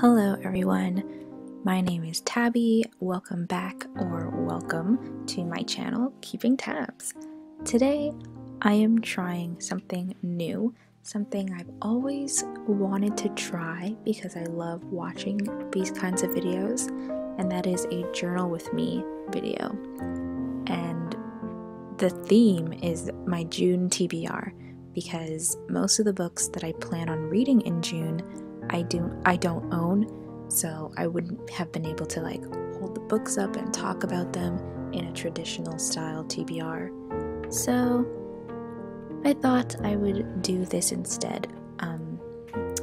Hello, everyone. My name is Tabby. Welcome back or welcome to my channel, Keeping Tabs. Today, I am trying something new, something I've always wanted to try because I love watching these kinds of videos, and that is a journal with me video. And the theme is my June TBR because most of the books that I plan on reading in June I do I don't own, so I wouldn't have been able to like hold the books up and talk about them in a traditional style TBR. So I thought I would do this instead. Um,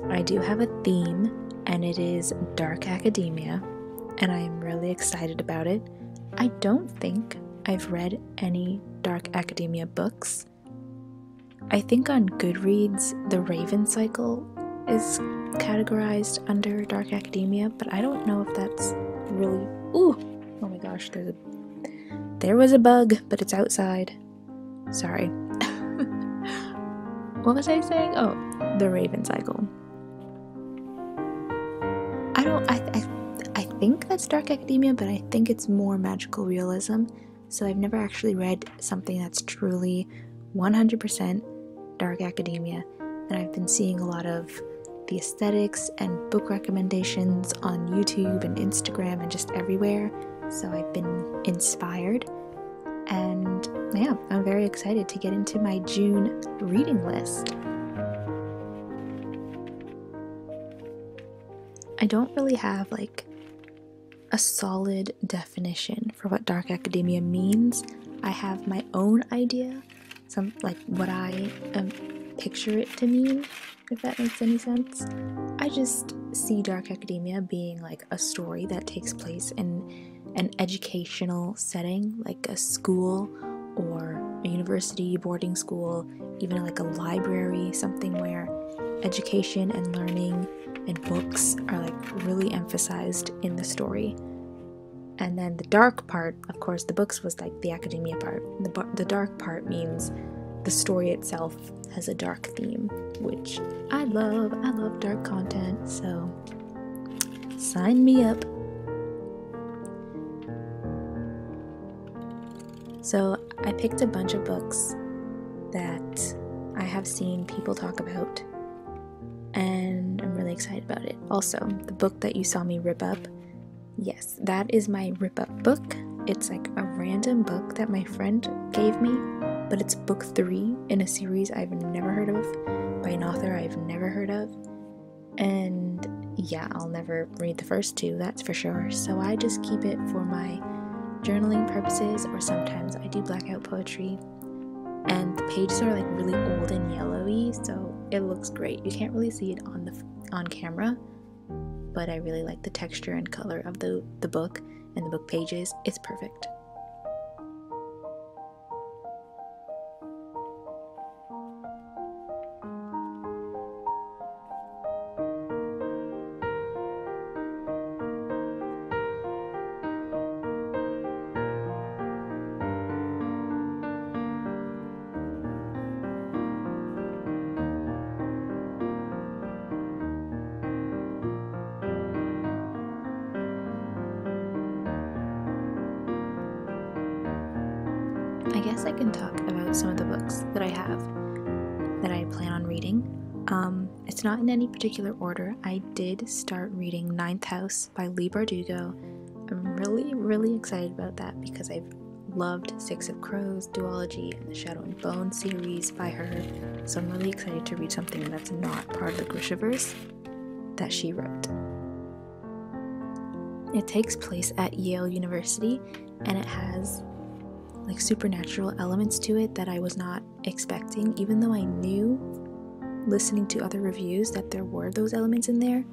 I do have a theme, and it is dark academia, and I am really excited about it. I don't think I've read any dark academia books. I think on Goodreads, The Raven Cycle is categorized under dark academia, but I don't know if that's really. Ooh! Oh my gosh, there's a. There was a bug, but it's outside. Sorry. what was I saying? Oh, the Raven Cycle. I don't. I, I, I think that's dark academia, but I think it's more magical realism. So I've never actually read something that's truly 100% dark academia, and I've been seeing a lot of the aesthetics and book recommendations on YouTube and Instagram and just everywhere. So I've been inspired. And yeah, I'm very excited to get into my June reading list. I don't really have like a solid definition for what dark academia means. I have my own idea, some like what I um, picture it to mean, if that makes any sense. I just see dark academia being like a story that takes place in an educational setting, like a school or a university, boarding school, even like a library, something where education and learning and books are like really emphasized in the story. And then the dark part, of course, the books was like the academia part. The, the dark part means the story itself has a dark theme, which I love. I love dark content, so sign me up. So, I picked a bunch of books that I have seen people talk about, and I'm really excited about it. Also, the book that you saw me rip up, yes, that is my rip up book. It's like a random book that my friend gave me but it's book three in a series I've never heard of by an author I've never heard of. And yeah, I'll never read the first two, that's for sure. So I just keep it for my journaling purposes, or sometimes I do blackout poetry. And the pages are like really old and yellowy, so it looks great. You can't really see it on the on camera, but I really like the texture and color of the the book and the book pages. It's perfect. Guess I can talk about some of the books that I have that I plan on reading. Um, it's not in any particular order. I did start reading Ninth House by Leigh Bardugo. I'm really, really excited about that because I've loved Six of Crows duology and the Shadow and Bone series by her. So I'm really excited to read something that's not part of the Grishaverse that she wrote. It takes place at Yale University and it has like supernatural elements to it that I was not expecting, even though I knew listening to other reviews that there were those elements in there.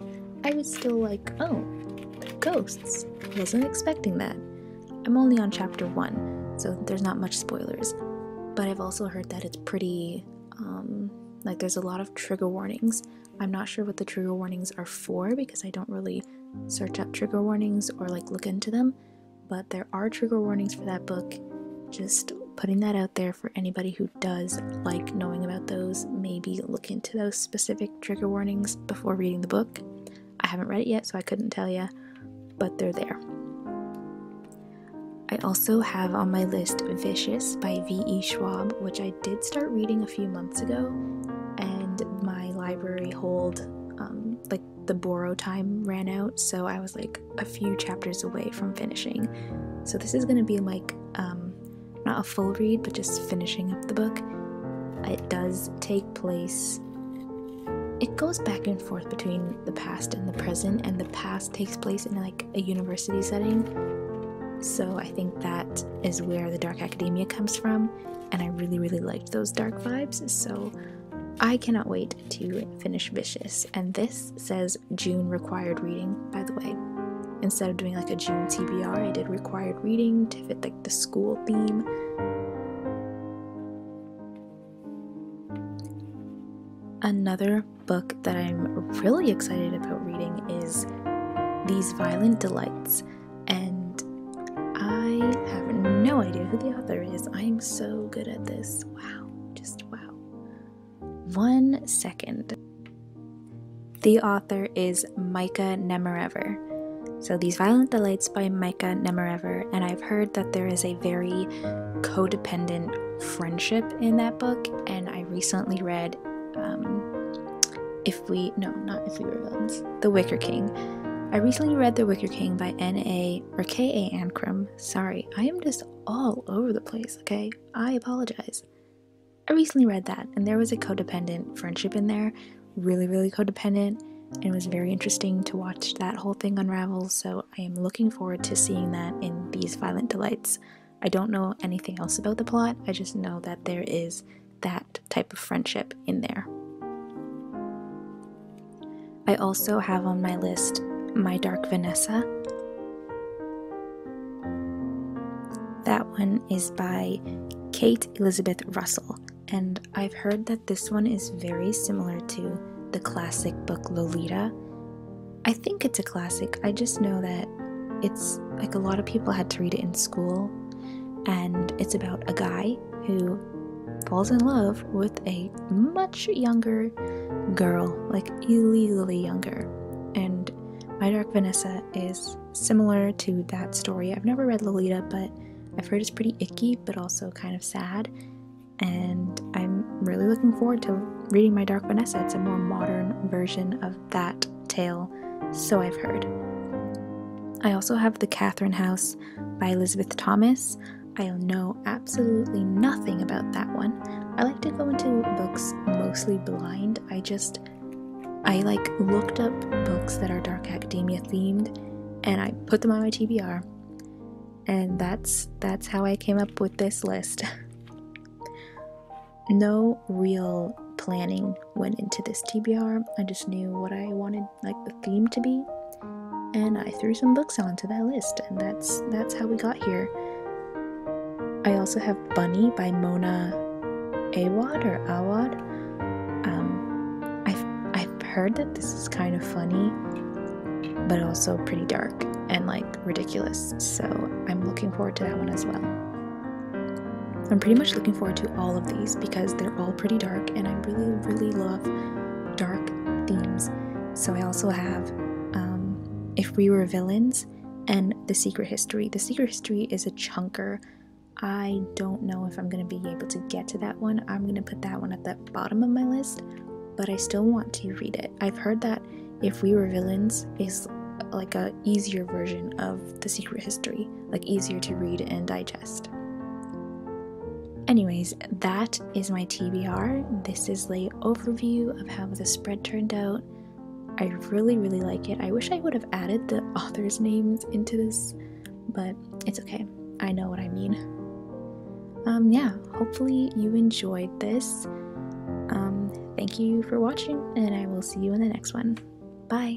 I was still like, oh, ghosts. Wasn't expecting that. I'm only on chapter one, so there's not much spoilers. But I've also heard that it's pretty, um, like there's a lot of trigger warnings. I'm not sure what the trigger warnings are for because I don't really search up trigger warnings or like look into them. But there are trigger warnings for that book, just putting that out there for anybody who does like knowing about those. Maybe look into those specific trigger warnings before reading the book. I haven't read it yet, so I couldn't tell you, but they're there. I also have on my list Vicious by V.E. Schwab, which I did start reading a few months ago, and my library hold, um, like the borrow time ran out, so I was like a few chapters away from finishing. So this is gonna be like um, a full read, but just finishing up the book. It does take place. It goes back and forth between the past and the present, and the past takes place in like a university setting so I think that is where the dark academia comes from, and I really, really liked those dark vibes. So I cannot wait to finish Vicious. And this says June required reading, by the way. Instead of doing like a June TBR, I did required reading to fit like the school theme. Another book that I'm really excited about reading is These Violent Delights and I have no idea who the author is. I'm so good at this. Wow, just wow. One second. The author is Micah Nemerever. So, These Violent Delights by Micah Nemerever, and I've heard that there is a very codependent friendship in that book, and I recently read um, If We, no, not If We Were Villains, The Wicker King I recently read The Wicker King by N.A. or K.A. Ancrum. Sorry, I am just all over the place, okay? I apologize. I recently read that, and there was a codependent friendship in there. Really, really codependent. It was very interesting to watch that whole thing unravel, so I am looking forward to seeing that in These Violent Delights. I don't know anything else about the plot, I just know that there is that type of friendship in there. I also have on my list my Dark Vanessa. That one is by Kate Elizabeth Russell, and I've heard that this one is very similar to the classic book Lolita. I think it's a classic, I just know that it's like a lot of people had to read it in school, and it's about a guy who falls in love with a much younger girl, like illegally younger. And my Dark Vanessa is similar to that story. I've never read Lolita, but I've heard it's pretty icky, but also kind of sad. Looking forward to reading My Dark Vanessa. It's a more modern version of that tale, so I've heard. I also have The Catherine House by Elisabeth Thomas. I know absolutely nothing about that one. I like to go into books mostly blind. I just I like looked up books that are dark academia themed and I put them on my TBR. And that's that's how I came up with this list. no real planning went into this TBR. I just knew what I wanted like the theme to be and I threw some books onto that list and that's that's how we got here. I also have Bunny by Mona Awad or Awad Um, I've I've heard that this is kind of funny, but also pretty dark and like ridiculous. So I'm looking forward to that one as well. I'm pretty much looking forward to all of these because they're all pretty dark and I really, really love dark themes. So I also have um, If We Were Villains and The Secret History. The Secret History is a chunker. I don't know if I'm going to be able to get to that one. I'm going to put that one at the bottom of my list but I still want to read it. I've heard that If We Were Villains is like a easier version of The Secret History, like easier to read and digest. Anyways, that is my TBR. This is the overview of how the spread turned out. I really, really like it. I wish I would have added the authors' names into this, but it's okay. I know what I mean. Um, yeah, hopefully you enjoyed this. Um, Thank you for watching, and I will see you in the next one. Bye.